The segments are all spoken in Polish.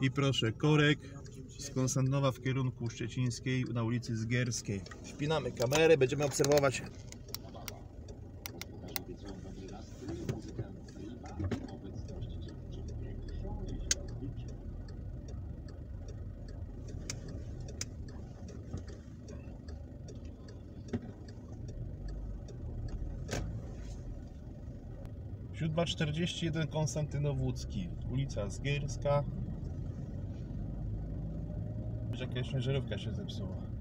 I proszę, korek z Konstantynowa w kierunku Szczecińskiej na ulicy Zgierskiej. Wpinamy kamerę, będziemy obserwować Siódma 41 Konstantynowódzki, ulica Zgierska. Jakaś ciężarówka się zepsuła.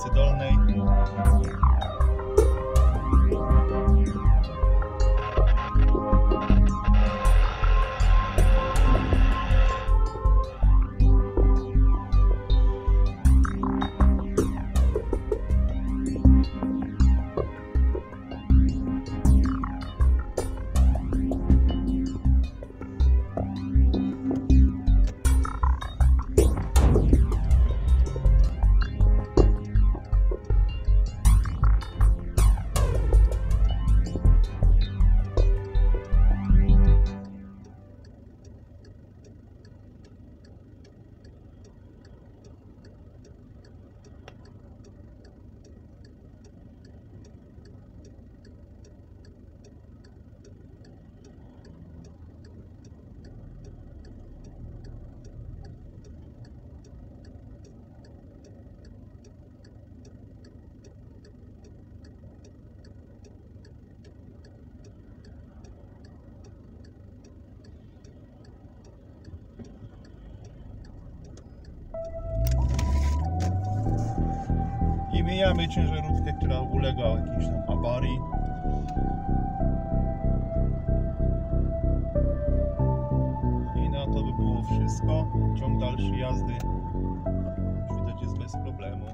Ulicy Dolnej. Mijamy ciężarówkę, która uległa jakiejś tam awarii. I na to by było wszystko. Ciąg dalszy jazdy, widać, jest bez problemu.